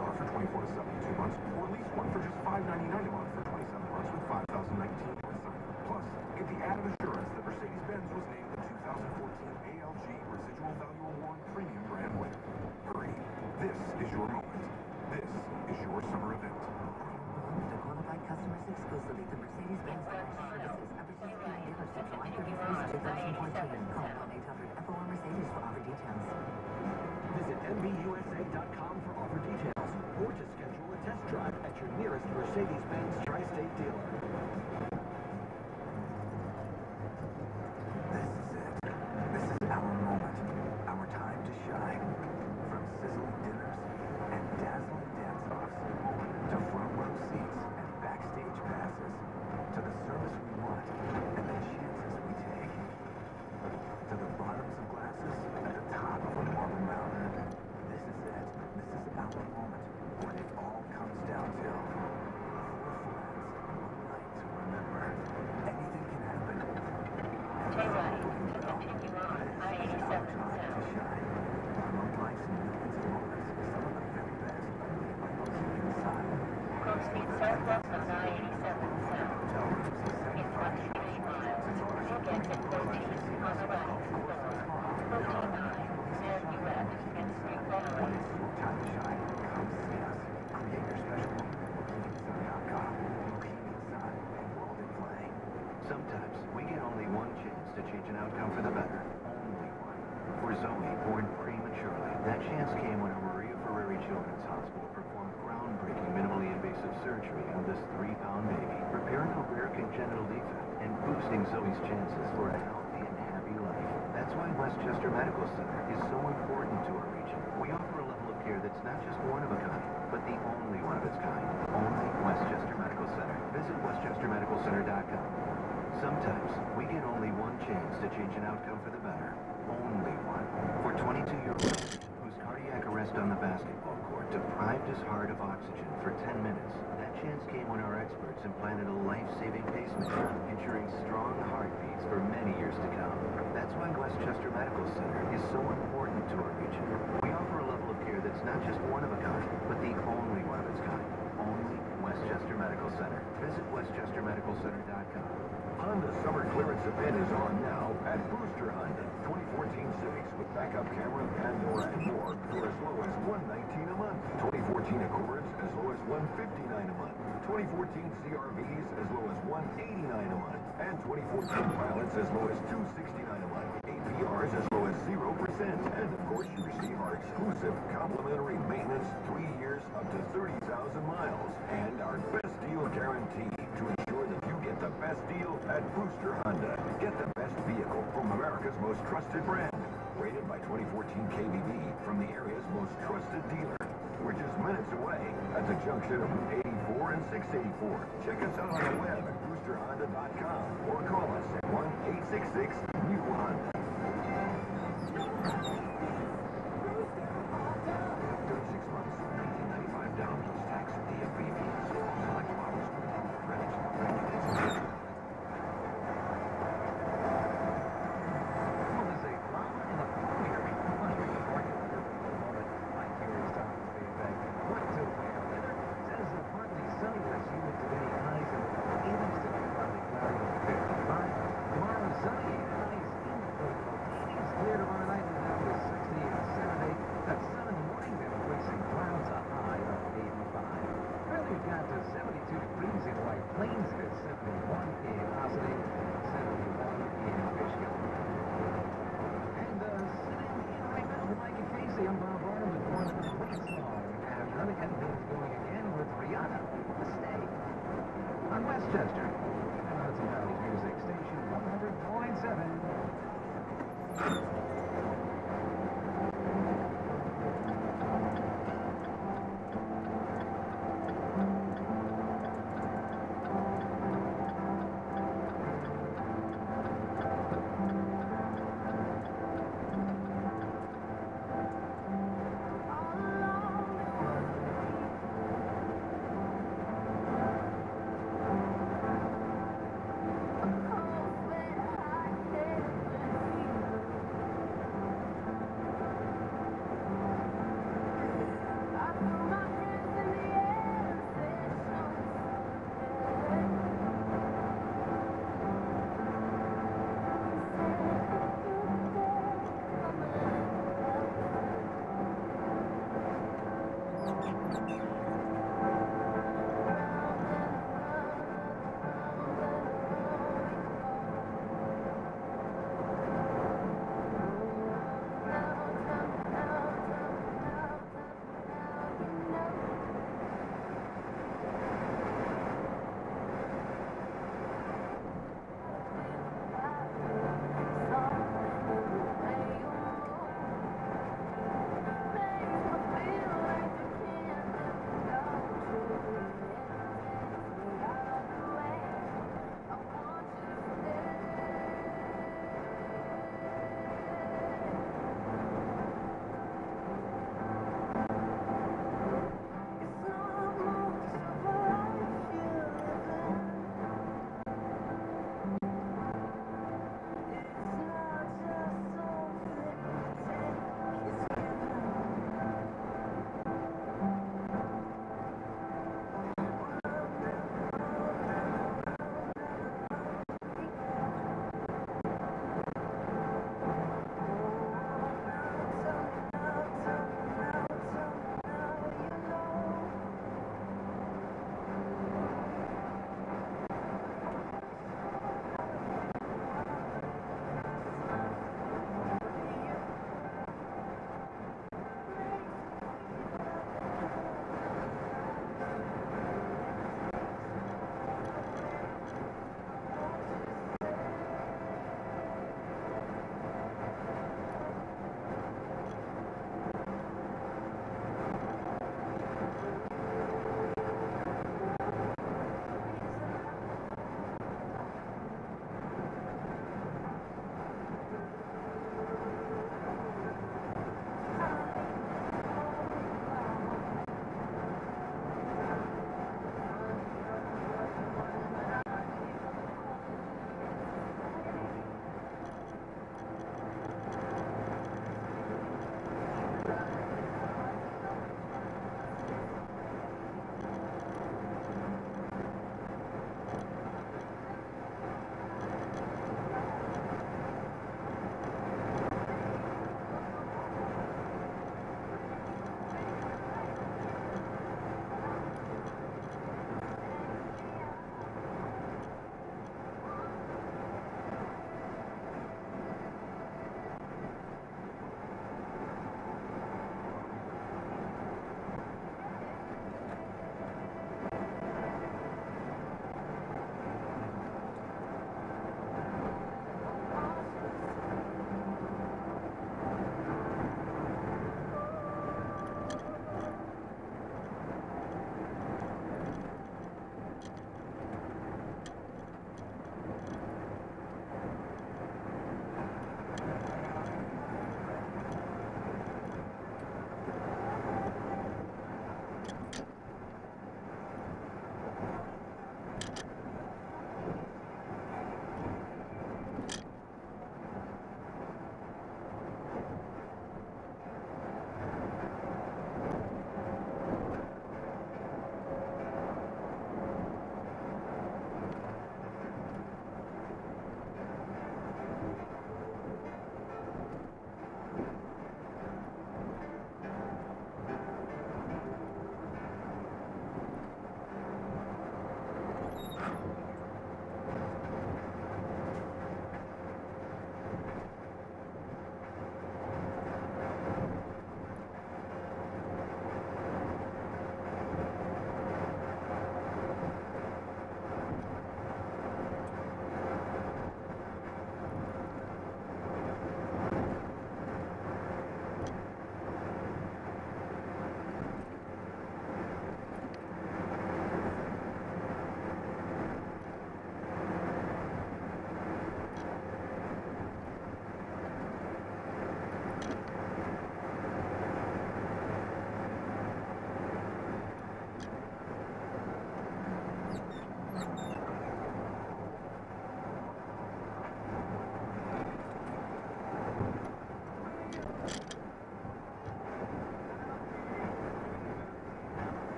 APR for 24 to 72 months, or lease one for just $5.99 a month for 27 months with 5,019 Plus, get the added assurance that Mercedes-Benz was named the 2014 ALG Residual Value Award Premium Brand winner. Hurry, this is your moment. This is your summer event. Qualified customers exclusively to Mercedes-Benz. Mercedes-Benz Tri-State dealer. outcome for the better. Only one. For Zoe, born prematurely, that chance came when a Maria Fareri Children's Hospital performed groundbreaking minimally invasive surgery on this three-pound baby, repairing a rare congenital defect and boosting Zoe's chances for a healthy and happy life. That's why Westchester Medical Center is so important to our region. We offer a level of care that's not just one of a kind, but the only one of its kind. Only Westchester Medical Center. Visit westchestermedicalcenter.com. Sometimes, we get only one chance to change an outcome for the better. Only one. For 22-year-old whose cardiac arrest on the basketball court deprived his heart of oxygen for 10 minutes, that chance came when our experts implanted a life-saving pacemaker, ensuring strong heartbeats for many years to come. That's why Westchester Medical Center is so important to our region. We offer a level of care that's not just one of a kind, but the only one of its kind. Only Westchester Medical Center. Visit westchestermedicalcenter.com. Honda Summer Clearance event is on now at Brewster Honda. 2014 Civics with backup camera, Pandora, and more for as low as 119 a month. 2014 Accords as low as 159 a month. 2014 CRVs as low as 189 a month. And 2014 Pilots as low as 269 a month. APRs as low as 0%. And of course you receive our exclusive complimentary maintenance, three years up to 30,000 miles. And our best deal guarantee to best deal at Brewster Honda. Get the best vehicle from America's most trusted brand. Rated by 2014 KBB from the area's most trusted dealer. We're just minutes away at the junction of 84 and 684. Check us out on the web at brewsterhonda.com or call us at 1-866-NEW-HONDA. highs 72 degrees in White Plains. 71 in Ossining, 71 in Fishkill.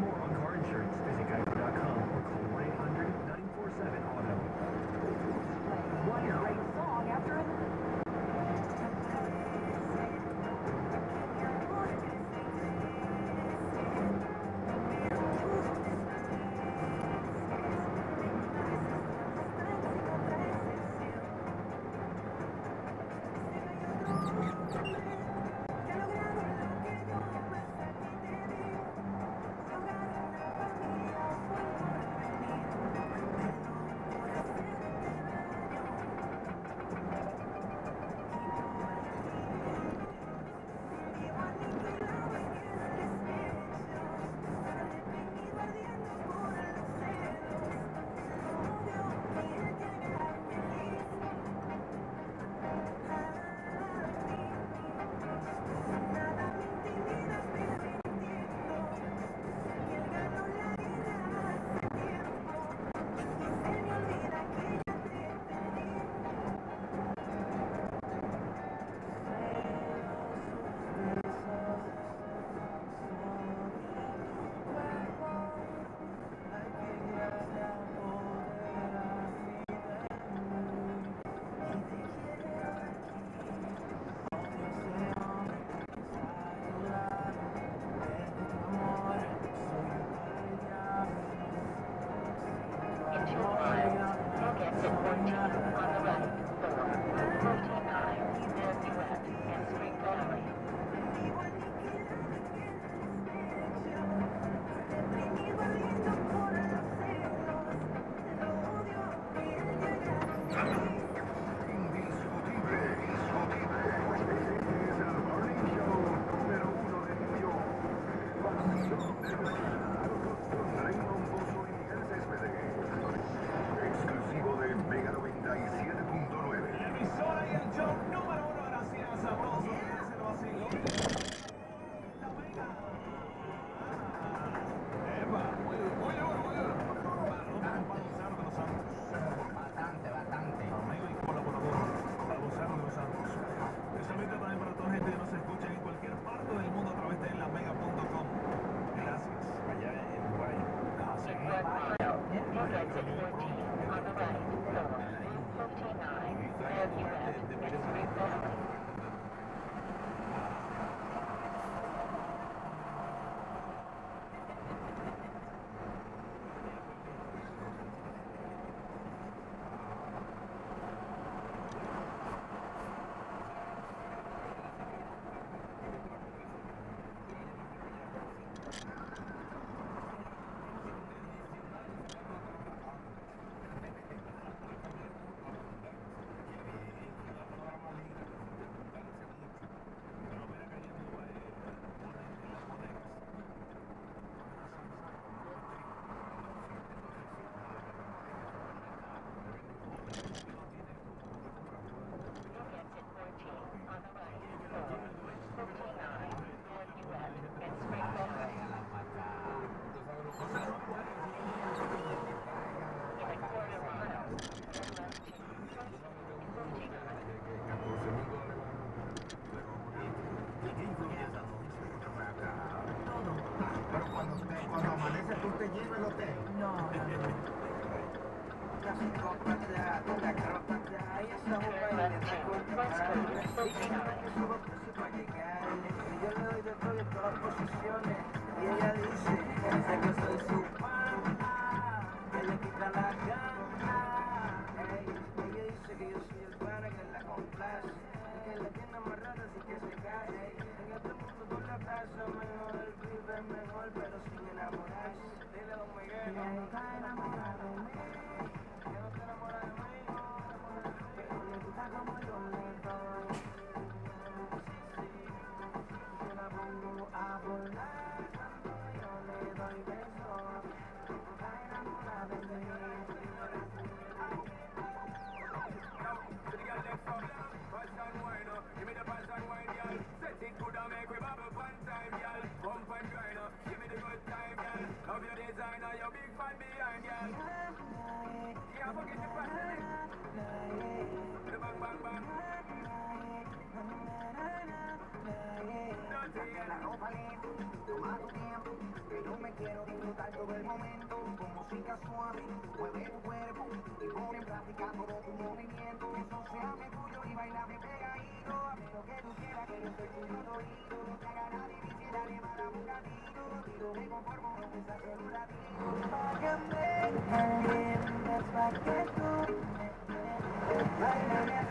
more on car insurance, visit geico.com or call 1-800-947-AUTO. No, Ahí está, Love your y y bailame pegadito, a que tú quieras, que yo soy tu oído, no te haga nadie Thank you.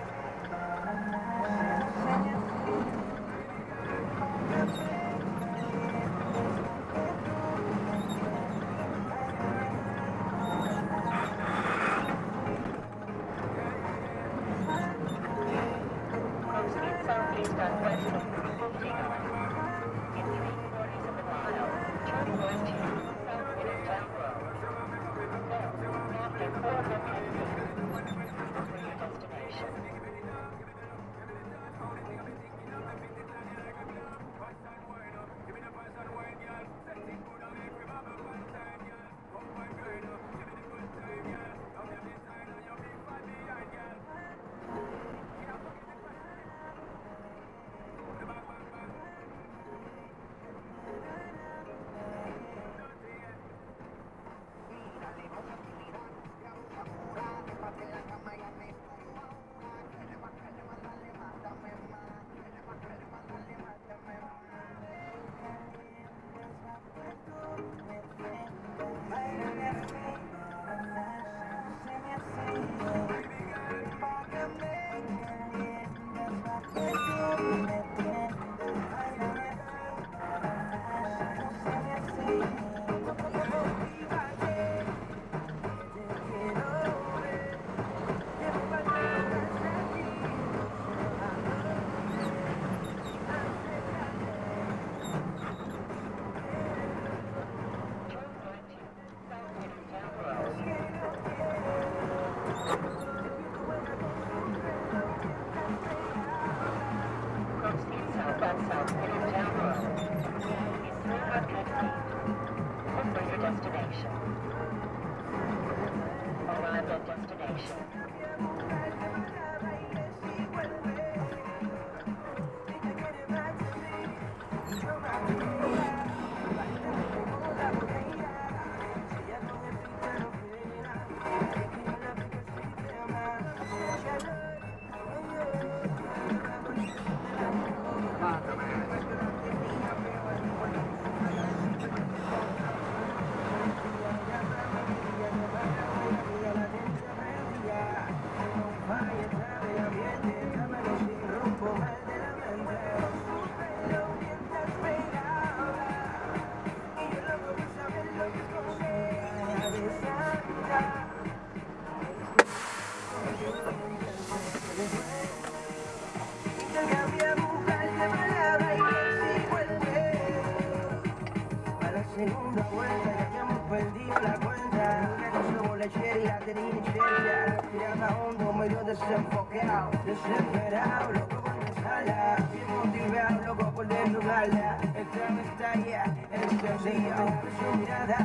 Trinchería. Respirando hondo, medio desenfocado, desesperado, loco por besarla. Bien motivado, loco por desnudarla. Esta me estalla el sencillo, su mirada.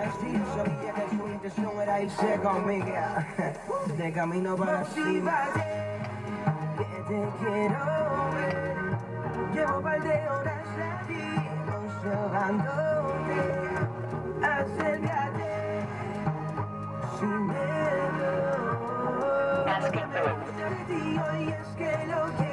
Así sabía que su intención era irse conmigo. De camino para cima. Que te quiero ver. Llevo par de horas aquí, observándote. Acércate Yo le digo y es que lo que